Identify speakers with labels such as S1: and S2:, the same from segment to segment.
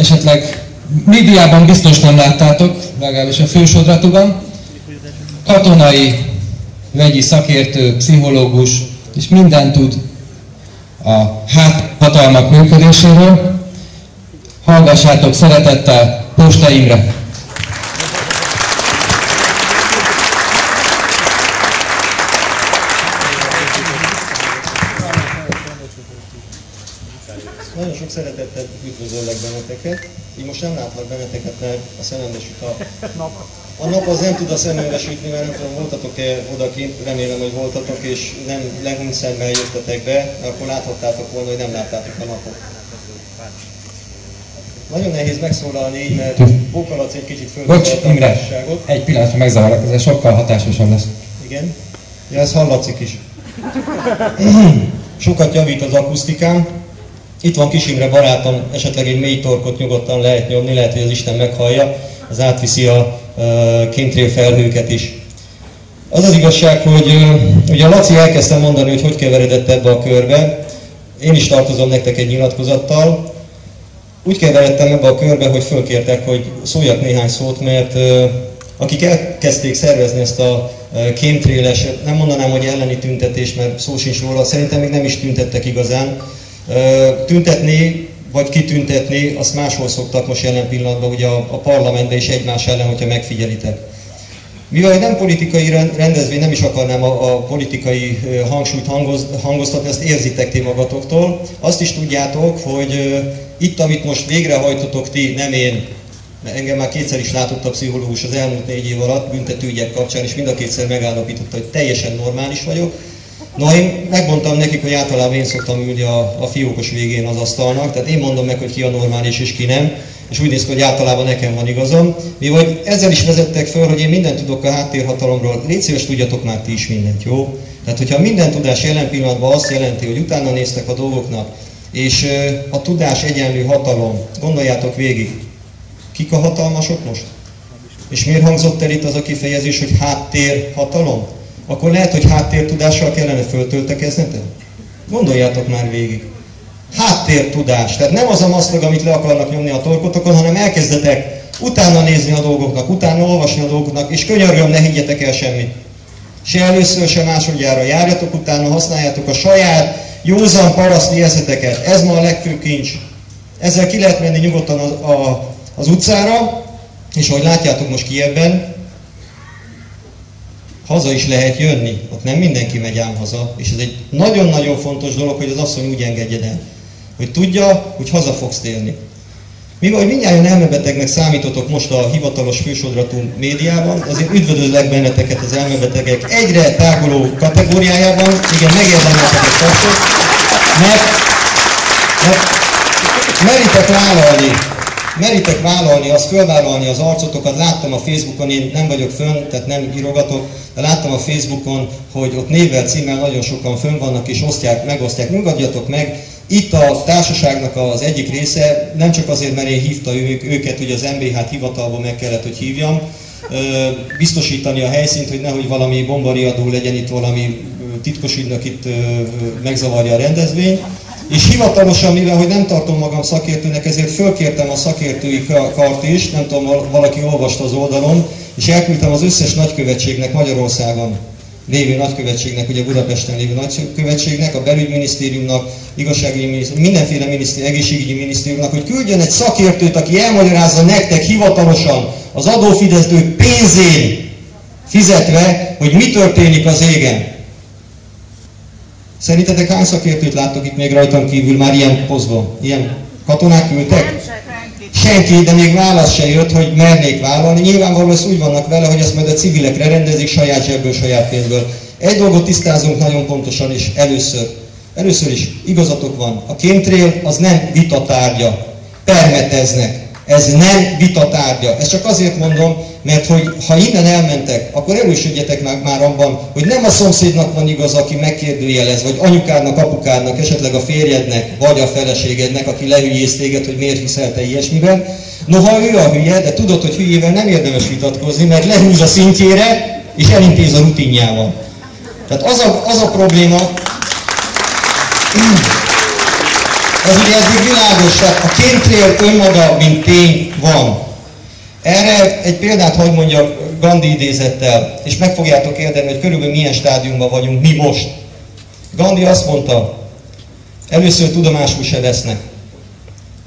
S1: esetleg médiában biztos nem láttátok, legalábbis a fősodratúban. Katonai, vegyi szakértő, pszichológus, és mindent tud a háthatalmak működéséről. Hallgassátok szeretettel Posta Imre!
S2: Nagyon sok szeretettel üdvözöllek benneteket. Így most nem látlak benneteket, mert a szemembe süt a nap. A nap az nem tud a szemembe sütni, mert nem tudom, voltatok-e odakint, remélem, hogy voltatok, és nem lehunyt szemmel jöttetek be, akkor láthattátok volna, hogy nem láttátok a napot. Nagyon nehéz megszólalni így, mert Bókalac egy kicsit
S1: Bocs, Imre, egy pillanatra megzavarok, ez sokkal hatásosabb lesz.
S2: Igen? Ja, ez hallatszik is. Sokat javít az akusztikám, itt van Kis Imre barátom, esetleg egy mély torkot nyugodtan lehet nyomni, lehet, hogy az Isten meghallja, az átviszi a kintrél felhőket is. Az az igazság, hogy ugye a Laci elkezdte mondani, hogy hogy keveredett ebbe a körbe. Én is tartozom nektek egy nyilatkozattal. Úgy keveredtem ebbe a körbe, hogy fölkértek, hogy szóljak néhány szót, mert akik elkezdték szervezni ezt a kémtréles, nem mondanám, hogy elleni tüntetés, mert szó sincs róla, szerintem még nem is tüntettek igazán, Tüntetni, vagy kitüntetni, azt máshol szoktak most jelen pillanatban, ugye a, a parlamentben is egymás ellen, hogyha megfigyelitek. Mivel nem politikai rendezvény, nem is akarnám a, a politikai hangsúlyt hangoz, hangoztatni, azt érzitek ti magatoktól. Azt is tudjátok, hogy itt, amit most végrehajtotok ti, nem én, mert engem már kétszer is látott a pszichológus az elmúlt négy év alatt büntetőügyek kapcsán, és mind a kétszer megállapította, hogy teljesen normális vagyok, Na én megmondtam nekik, hogy általában én szoktam ülni a, a fiókos végén az asztalnak, tehát én mondom meg, hogy ki a normális és ki nem, és úgy néz ki, hogy általában nekem van igazam. Mi vagy ezzel is vezettek föl, hogy én mindent tudok a háttérhatalomról, légy szíves, tudjatok már ti is mindent, jó? Tehát, hogyha minden tudás jelen pillanatban azt jelenti, hogy utána néztek a dolgoknak, és a tudás egyenlő hatalom, gondoljátok végig, kik a hatalmasok most? És miért hangzott el itt az a kifejezés, hogy háttérhatalom? Akkor lehet, hogy háttértudással kellene föltöltekeznetek? Gondoljátok már végig. Háttértudás. Tehát nem az a maszlag, amit le akarnak nyomni a torkotokon, hanem elkezdetek utána nézni a dolgoknak, utána olvasni a dolgoknak, és könyörgöm, ne higgyetek el semmit. Se először, se másodjára járjatok utána, használjátok a saját józan paraszti érzeteket. Ez ma a legfőbb kincs. Ezzel ki lehet menni nyugodtan az, a, az utcára, és ahogy látjátok most ebben, haza is lehet jönni, ott nem mindenki megy ám haza, és ez egy nagyon-nagyon fontos dolog, hogy az asszony úgy engedjen el, hogy tudja, hogy haza fogsz térni. Mivel, hogy mindjárt elmebetegnek számítotok most a hivatalos fősodratú médiában, azért üdvözöllek benneteket az elmebetegek egyre táguló kategóriájában, igen, megérdemeltek egy tapsot, mert, mert meritek vállalni meritek vállalni, azt fölvállalni az arcotokat, láttam a Facebookon, én nem vagyok fönn, tehát nem írogatok, de láttam a Facebookon, hogy ott névvel, címmel nagyon sokan fönn vannak és osztják, megosztják, nyugodjatok meg, itt a társaságnak az egyik része, nem csak azért, mert én hívta ők, őket, hogy az MBH-t hivatalban meg kellett, hogy hívjam, biztosítani a helyszínt, hogy nehogy valami bombariadó legyen itt valami titkos itt megzavarja a rendezvényt, és hivatalosan, mivel hogy nem tartom magam szakértőnek, ezért fölkértem a szakértői kart is, nem tudom, valaki olvasta az oldalon, és elküldtem az összes nagykövetségnek Magyarországon lévő nagykövetségnek, ugye Budapesten lévő nagykövetségnek, a belügyminisztériumnak, igazságügyi minisztériumnak, mindenféle minisztérium, egészségügyi minisztériumnak, hogy küldjön egy szakértőt, aki elmagyarázza nektek hivatalosan az adófizetők pénzén fizetve, hogy mi történik az égen. Szerintetek hány szakértőt láttok itt még rajtam kívül már ilyen pozban? Ilyen katonák küldtek? Senki, de még válasz se jött, hogy mernék vállalni. Nyilvánvalóan ezt úgy vannak vele, hogy ezt majd a civilekre rendezik saját zsebből, saját pénzből. Egy dolgot tisztázunk nagyon pontosan is először. Először is igazatok van. A kémtrél az nem vitatárgya. Permeteznek. Ez nem vitatárgya. Ezt csak azért mondom, mert hogy ha innen elmentek, akkor erősödjetek meg már abban, hogy nem a szomszédnak van igaz, aki megkérdőjelez, vagy anyukádnak, apukádnak, esetleg a férjednek, vagy a feleségednek, aki lehülyész téged, hogy miért hiszel te ilyesmiben. Noha ő a hülye, de tudod, hogy hülyével nem érdemes vitatkozni, mert lehúz a szintjére, és elintéz a rutinjával. Tehát az a, az a probléma, Ez ugye eddig világos, tehát a kémtrél önmaga, mint tény van. Erre egy példát hogy mondjak Gandhi idézettel, és meg fogjátok érteni, hogy körülbelül milyen stádiumban vagyunk mi most. Gandhi azt mondta, először tudomásul se vesznek.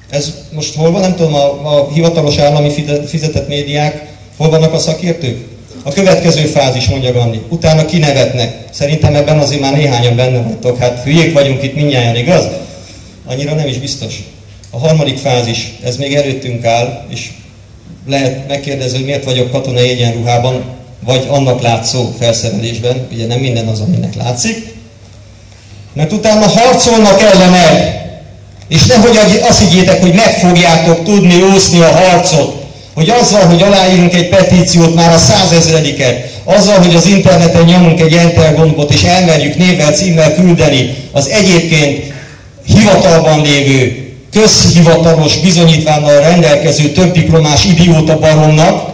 S2: Ez most hol van? Nem tudom, a, a hivatalos állami fizetett médiák, hol vannak a szakértők? A következő fázis, mondja Gandhi. Utána kinevetnek. Szerintem ebben azért már néhányan benne vagytok. Hát hülyék vagyunk itt mindjárt, igaz? Annyira nem is biztos. A harmadik fázis, ez még előttünk áll, és lehet megkérdezni, hogy miért vagyok katonai egyenruhában, vagy annak látszó felszerelésben, ugye nem minden az, aminek látszik, mert utána harcolnak ellene, és nehogy azt higgyétek, hogy meg fogjátok tudni úszni a harcot, hogy azzal, hogy aláírunk egy petíciót, már a százezrediket, azzal, hogy az interneten nyomunk egy enter gombot, és elmerjük névvel, címmel küldeni az egyébként hivatalban lévő, közhivatalos bizonyítvánnal rendelkező több diplomás idióta baromnak,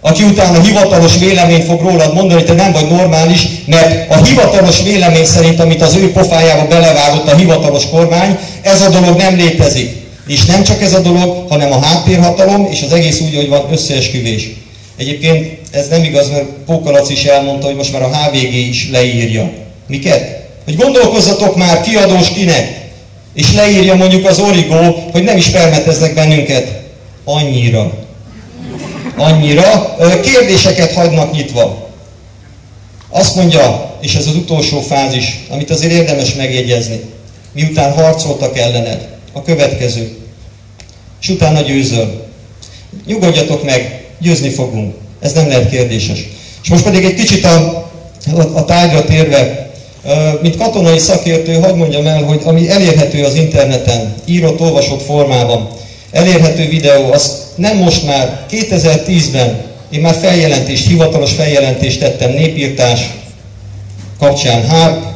S2: aki utána hivatalos véleményt fog rólad mondani, hogy te nem vagy normális, mert a hivatalos vélemény szerint, amit az ő pofájába belevágott a hivatalos kormány, ez a dolog nem létezik. És nem csak ez a dolog, hanem a háttérhatalom, és az egész úgy, hogy van összeesküvés. Egyébként ez nem igaz, mert Pókalac is elmondta, hogy most már a HVG is leírja. Miket? Hogy gondolkozzatok már, kiadós kinek, és leírja mondjuk az origó, hogy nem is permeteznek bennünket. Annyira. Annyira. Kérdéseket hagynak nyitva. Azt mondja, és ez az utolsó fázis, amit azért érdemes megjegyezni, miután harcoltak ellened, a következő. És utána győzöl. Nyugodjatok meg, győzni fogunk. Ez nem lehet kérdéses. És most pedig egy kicsit a, a, a tárgyra térve, mint katonai szakértő, hagyd mondjam el, hogy ami elérhető az interneten, írott, olvasott formában, elérhető videó, az nem most már, 2010-ben én már feljelentést, hivatalos feljelentést tettem népírtás kapcsán, HARP,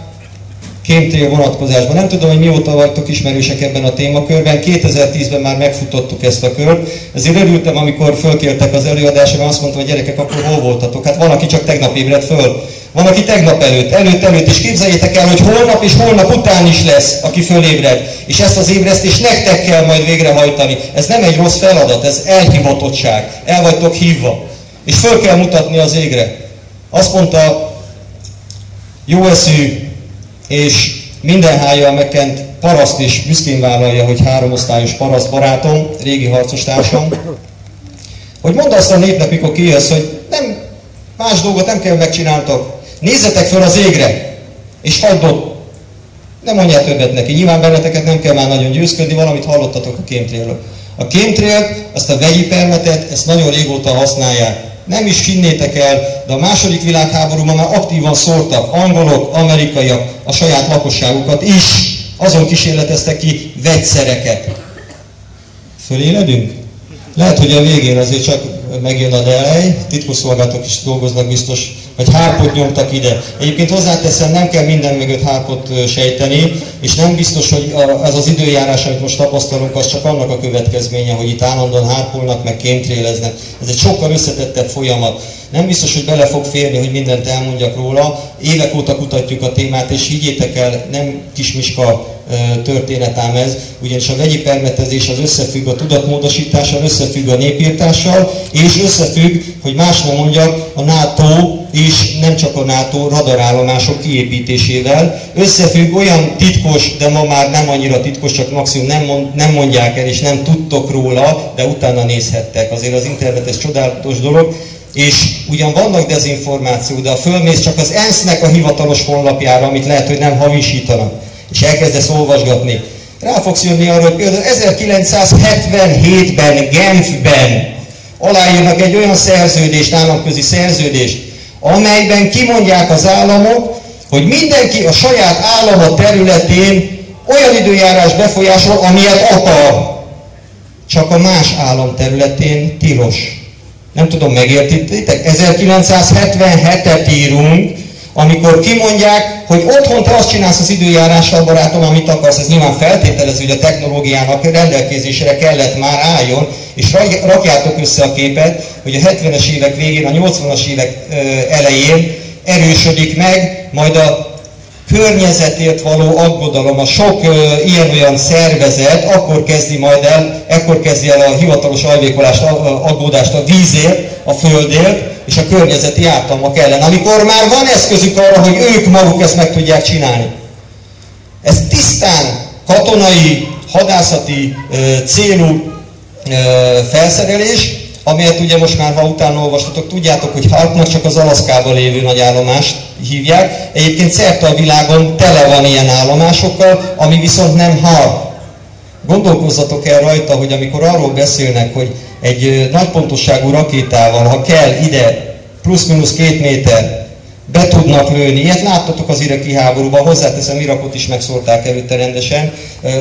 S2: kémtér vonatkozásban. Nem tudom, hogy mióta vagytok ismerősek ebben a témakörben. 2010-ben már megfutottuk ezt a kört. Ezért örültem, amikor fölkértek az előadásra, azt mondtam, hogy gyerekek, akkor hol voltatok? Hát van, aki csak tegnap ébredt föl. Van, aki tegnap előtt, előtt, előtt, és képzeljétek el, hogy holnap és holnap után is lesz, aki fölébred. És ezt az ébresztést nektek kell majd végrehajtani. Ez nem egy rossz feladat, ez elhivatottság. El vagytok hívva. És föl kell mutatni az égre. Azt mondta jó eszű és minden hájjal megkent paraszt is büszkén vállalja, hogy három osztályos paraszt barátom, régi harcos társam, hogy mondd azt a népnek, mikor kijössz, hogy nem, más dolgot nem kell megcsináltok. Nézzetek fel az égre, és hagyd ott. Nem mondjál többet neki. Nyilván benneteket nem kell már nagyon győzködni, valamit hallottatok a kémtrélről. A kémtrél, azt a vegyi permetet, ezt nagyon régóta használják nem is hinnétek el, de a második világháborúban már aktívan szórtak angolok, amerikaiak a saját lakosságukat is. Azon kísérleteztek ki vegyszereket. Föléledünk? Lehet, hogy a végén azért csak megjön a delej, titkosszolgálatok is dolgoznak biztos, hogy hárpot nyomtak ide. Egyébként hozzáteszem, nem kell minden mögött hárpot sejteni, és nem biztos, hogy ez az időjárás, amit most tapasztalunk, az csak annak a következménye, hogy itt állandóan hárpolnak, meg kémtréleznek. Ez egy sokkal összetettebb folyamat. Nem biztos, hogy bele fog férni, hogy mindent elmondjak róla. Évek óta kutatjuk a témát, és higgyétek el, nem kismiska történet ám ez, ugyanis a vegyi permetezés az összefügg a tudatmódosítással, összefügg a népírtással, és összefügg, hogy más nem mondjak, a NATO is nem csak a NATO radarállomások kiépítésével, összefügg olyan titkos, de ma már nem annyira titkos, csak maximum nem, mond, nem mondják el, és nem tudtok róla, de utána nézhettek. Azért az internet ez csodálatos dolog, és ugyan vannak dezinformációk, de a fölmész csak az ENSZ-nek a hivatalos honlapjára, amit lehet, hogy nem havisítanak, és elkezdesz olvasgatni. Rá fogsz jönni arra, hogy például 1977-ben Genfben aláírnak egy olyan szerződést, államközi szerződést, amelyben kimondják az államok, hogy mindenki a saját állama területén olyan időjárás befolyásol, amilyet akar. Csak a más állam területén tilos. Nem tudom, megértitek? 1977-et írunk, amikor kimondják, hogy otthon te azt csinálsz az időjárással, barátom, amit akarsz, ez nyilván feltételező, hogy a technológiának rendelkezésre kellett már álljon, és rakjátok össze a képet, hogy a 70-es évek végén, a 80-as évek elején erősödik meg, majd a környezetért való aggodalom, a sok ilyen-olyan szervezet akkor kezdi majd el, ekkor kezdi el a hivatalos ajvékolást, aggódást a vízért, a földért, és a környezeti ártalmak ellen, amikor már van eszközük arra, hogy ők maguk ezt meg tudják csinálni. Ez tisztán katonai, hadászati célú felszerelés, amelyet ugye most már, ha utána olvastatok, tudjátok, hogy Harpnak csak az Alaszkában lévő nagy állomást hívják. Egyébként szerte a világon tele van ilyen állomásokkal, ami viszont nem Harp. Gondolkozzatok el rajta, hogy amikor arról beszélnek, hogy egy nagy pontosságú rakétával, ha kell ide plusz-minusz két méter be tudnak lőni. Ilyet láttatok az iraki háborúban, hozzáteszem, Irakot is megszólták előtte rendesen.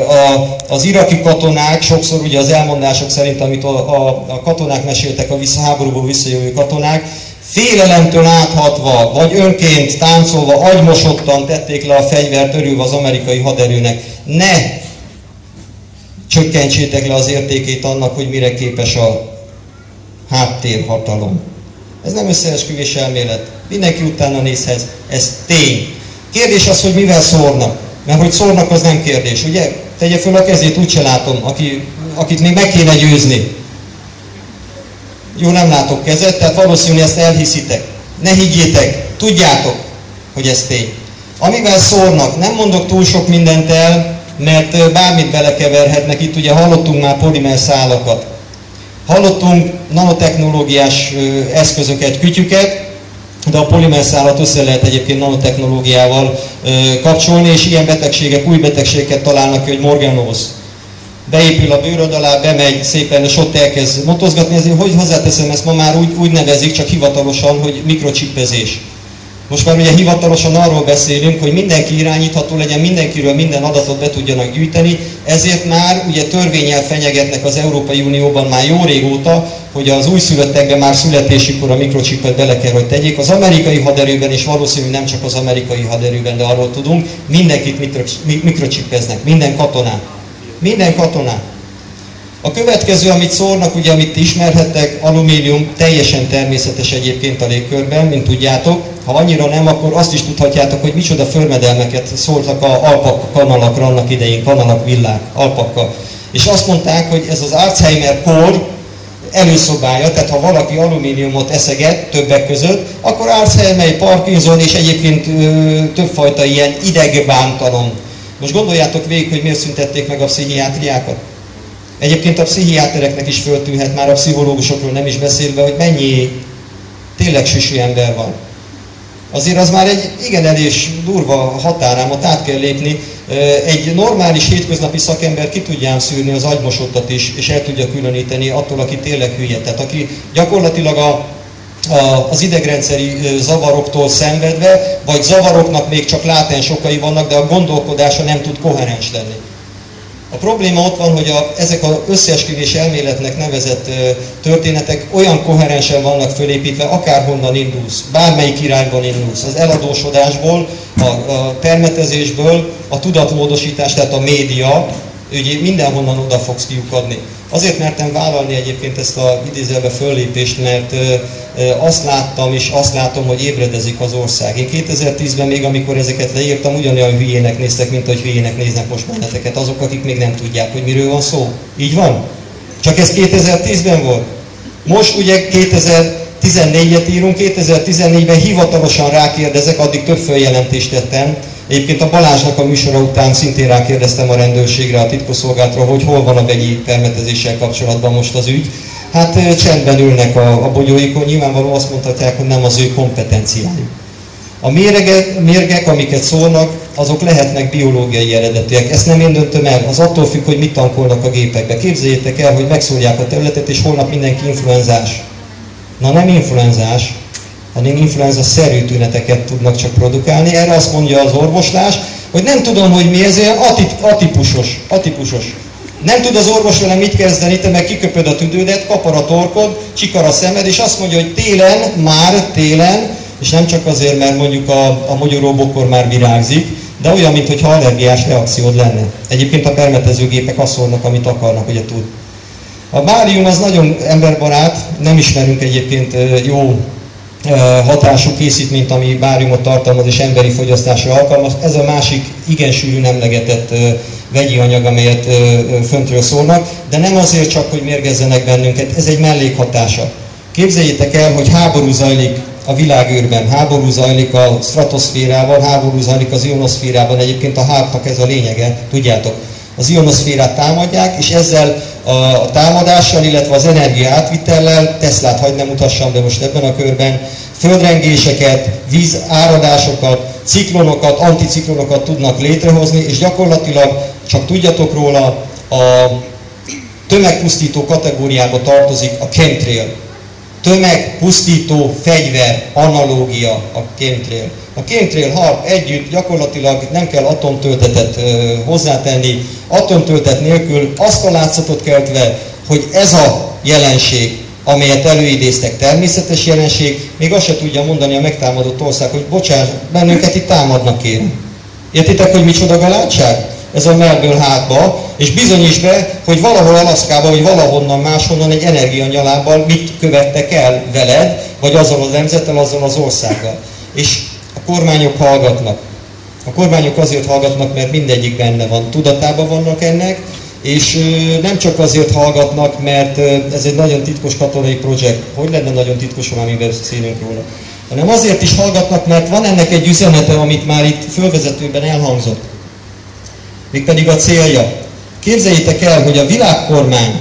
S2: A, az iraki katonák, sokszor ugye az elmondások szerint, amit a, a, a katonák meséltek, a vissza, háborúból visszajövő katonák, félelemtől áthatva, vagy önként táncolva, agymosottan tették le a fegyvert, örülve az amerikai haderőnek. Ne csökkentsétek le az értékét annak, hogy mire képes a háttérhatalom. Ez nem összeesküvés elmélet. Mindenki utána nézhez. Ez tény. Kérdés az, hogy mivel szórnak. Mert hogy szórnak, az nem kérdés, ugye? Tegye föl a kezét, úgyse látom, aki, akit még meg kéne győzni. Jó, nem látok kezet, tehát valószínűleg ezt elhiszitek. Ne higgyétek, tudjátok, hogy ez tény. Amivel szórnak, nem mondok túl sok mindent el, mert bármit belekeverhetnek. Itt ugye hallottunk már polimer szálakat. Hallottunk nanotechnológiás eszközöket, kütyüket, de a polimerszálat össze lehet egyébként nanotechnológiával kapcsolni, és ilyen betegségek, új betegségeket találnak ki, hogy morganóz. Beépül a bőröd alá, bemegy szépen, és ott elkezd motozgatni, ezért hogy hozzáteszem, ezt ma már úgy, úgy nevezik, csak hivatalosan, hogy mikrocsippezés. Most már ugye hivatalosan arról beszélünk, hogy mindenki irányítható legyen, mindenkiről minden adatot be tudjanak gyűjteni, ezért már ugye törvényel fenyegetnek az Európai Unióban már jó régóta, hogy az újszülöttekben már születésikor a mikrocsipet bele kell, hogy tegyék. Az amerikai haderőben, és valószínűleg nem csak az amerikai haderőben, de arról tudunk, mindenkit mikrocsipeznek, minden katonát. Minden katonát. A következő, amit szórnak, ugye amit ismerhettek, alumínium, teljesen természetes egyébként a légkörben, mint tudjátok. Ha annyira nem, akkor azt is tudhatjátok, hogy micsoda förmedelmeket szóltak a alpak kanalakra annak idején, kanalak villák, alpakkal. És azt mondták, hogy ez az Alzheimer kór előszobája, tehát ha valaki alumíniumot eszeget többek között, akkor Alzheimer, Parkinson és egyébként ö, többfajta ilyen idegbántalom. Most gondoljátok végig, hogy miért szüntették meg a pszichiátriákat? Egyébként a pszichiátereknek is föltűnhet, már a pszichológusokról nem is beszélve, hogy mennyi tényleg süsű ember van. Azért az már egy igen elés durva határámat át kell lépni. Egy normális hétköznapi szakember ki tudja szűrni az agymosottat is, és el tudja különíteni attól, aki tényleg hülye. Tehát aki gyakorlatilag a, a, az idegrendszeri zavaroktól szenvedve, vagy zavaroknak még csak látens okai vannak, de a gondolkodása nem tud koherens lenni. A probléma ott van, hogy a, ezek az összeesküvés elméletnek nevezett ö, történetek olyan koherensen vannak fölépítve, akárhonnan indulsz, bármelyik irányban indulsz, az eladósodásból, a, a permetezésből, a tudatmódosítás, tehát a média, ugye mindenhonnan oda fogsz kiukadni. Azért mertem vállalni egyébként ezt a idézelbe föllépést, mert azt láttam és azt látom, hogy ébredezik az ország. Én 2010-ben még, amikor ezeket leírtam, ugyanolyan hülyének néztek, mint hogy hülyének néznek most benneteket azok, akik még nem tudják, hogy miről van szó. Így van? Csak ez 2010-ben volt. Most ugye 2014-et írunk, 2014-ben hivatalosan rákérdezek, addig több följelentést tettem, Egyébként a Balázsnak a műsora után szintén rákérdeztem a rendőrségre, a titkosszolgálatra, hogy hol van a vegyi permetezéssel kapcsolatban most az ügy. Hát csendben ülnek a, a bogyóikon, nyilvánvalóan azt mondhatják, hogy nem az ő kompetenciájuk. A mérgek, mérgek, amiket szólnak, azok lehetnek biológiai eredetűek. Ezt nem én döntöm el, az attól függ, hogy mit tankolnak a gépekbe. Képzeljétek el, hogy megszólják a területet, és holnap mindenki influenzás. Na nem influenzás, hanem influenza-szerű tüneteket tudnak csak produkálni. Erre azt mondja az orvoslás, hogy nem tudom, hogy mi ez, olyan atipusos, atipusos. Nem tud az orvos vele mit kezdeni, te meg kiköpöd a tüdődet, kapar a torkod, csikar a szemed, és azt mondja, hogy télen, már télen, és nem csak azért, mert mondjuk a, a magyaróbokor már virágzik, de olyan, mintha allergiás reakciód lenne. Egyébként a permetezőgépek azt szólnak, amit akarnak, ugye tud. A bárium az nagyon emberbarát, nem ismerünk egyébként jó hatású készítményt, ami báriumot tartalmaz és emberi fogyasztásra alkalmaz. Ez a másik igen sűrűn emlegetett vegyi anyag, amelyet föntről szólnak, de nem azért csak, hogy mérgezzenek bennünket, ez egy mellékhatása. Képzeljétek el, hogy háború zajlik a világűrben, háború zajlik a stratoszférában, háború zajlik az ionoszférában, egyébként a hátnak ez a lényege, tudjátok. Az ionoszférát támadják, és ezzel a támadással, illetve az energia átvitellel, Teslát hagyd nem mutassam be most ebben a körben, földrengéseket, vízáradásokat, ciklonokat, anticiklonokat tudnak létrehozni, és gyakorlatilag, csak tudjatok róla, a tömegpusztító kategóriába tartozik a chemtrail. Tömegpusztító fegyver analógia a chemtrail. A chemtrail harp együtt gyakorlatilag nem kell atomtöltetet hozzátenni, atomtöltet nélkül azt a látszatot keltve, hogy ez a jelenség amelyet előidéztek természetes jelenség, még azt se tudja mondani a megtámadott ország, hogy bocsánat, bennünket itt támadnak kérem. Értitek, hogy micsoda galátság? Ez a Melbourne hátba, és bizonyíts be, hogy valahol Alaszkában, vagy valahonnan máshonnan egy energianyalábbal mit követtek el veled, vagy azzal az nemzettel, azzal az országgal. És a kormányok hallgatnak. A kormányok azért hallgatnak, mert mindegyik benne van. Tudatában vannak ennek, és nem csak azért hallgatnak, mert ez egy nagyon titkos katonai projekt. Hogy lenne nagyon titkos, ha amiben beszélünk róla? Hanem azért is hallgatnak, mert van ennek egy üzenete, amit már itt fölvezetőben elhangzott. Mégpedig a célja. Képzeljétek el, hogy a világkormány,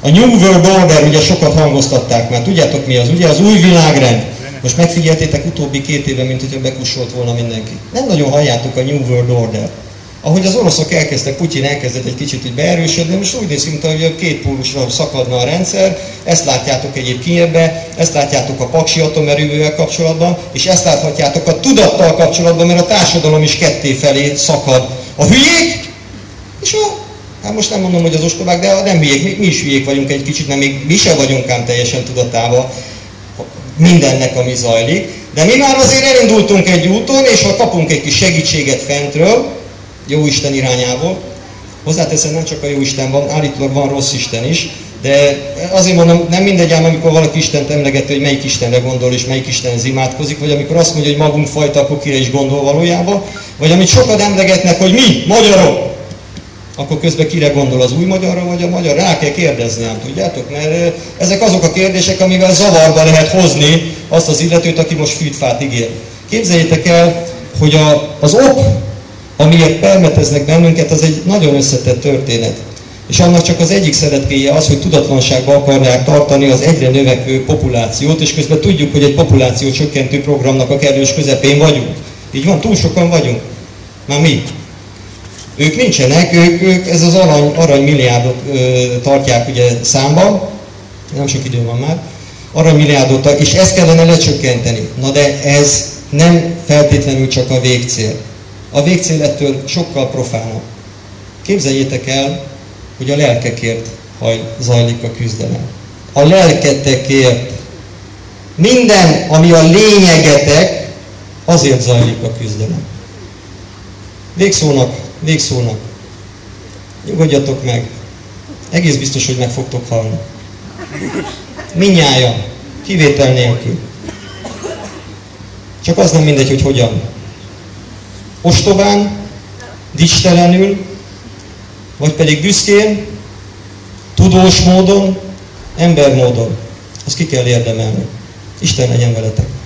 S2: a New World Order, ugye sokat hangoztatták már, tudjátok mi az, ugye az új világrend. Most megfigyeltétek utóbbi két éve, mint hogyha bekussolt volna mindenki. Nem nagyon halljátok a New World Order ahogy az oroszok elkezdtek, Putyin elkezdett egy kicsit így beerősödni, most úgy néz ki, hogy a két pólusra szakadna a rendszer, ezt látjátok egyéb Kievbe, ezt látjátok a Paksi atomerővel kapcsolatban, és ezt láthatjátok a tudattal kapcsolatban, mert a társadalom is ketté felé szakad. A hülyék, és a, hát most nem mondom, hogy az ostobák, de nem hülyék, mi, mi is hülyék vagyunk egy kicsit, nem még mi se vagyunk ám teljesen tudatában mindennek, ami zajlik. De mi már azért elindultunk egy úton, és ha kapunk egy kis segítséget fentről, jó Isten irányából. Hozzáteszem, nem csak a jó Isten van, állítólag van rossz Isten is, de azért mondom, nem mindegy ám, amikor valaki Istent emlegeti, hogy melyik Istenre gondol és melyik Istenhez imádkozik, vagy amikor azt mondja, hogy magunk fajta, akkor kire is gondol valójában, vagy amit sokat emlegetnek, hogy mi, magyarok, akkor közben kire gondol az új magyarra, vagy a magyar? Rá kell kérdezni, ám tudjátok? Mert ezek azok a kérdések, amivel zavarba lehet hozni azt az illetőt, aki most fűtfát ígér. Képzeljétek el, hogy a, az ok amiért permeteznek bennünket, az egy nagyon összetett történet. És annak csak az egyik szeretkéje az, hogy tudatlanságba akarják tartani az egyre növekvő populációt, és közben tudjuk, hogy egy populáció csökkentő programnak a kellős közepén vagyunk. Így van, túl sokan vagyunk. Már mi? Ők nincsenek, ők, ők ez az arany, arany milliárdot ö, tartják ugye számban, nem sok idő van már, aranymilliárdot, és ezt kellene lecsökkenteni. Na de ez nem feltétlenül csak a végcél a végcél ettől sokkal profánabb. Képzeljétek el, hogy a lelkekért haj, zajlik a küzdelem. A lelketekért. Minden, ami a lényegetek, azért zajlik a küzdelem. Végszónak, végszónak. Nyugodjatok meg. Egész biztos, hogy meg fogtok halni. Minnyája, kivétel nélkül. Csak az nem mindegy, hogy hogyan ostobán, dicstelenül, vagy pedig büszkén, tudós módon, ember módon. Azt ki kell érdemelni. Isten legyen veletek!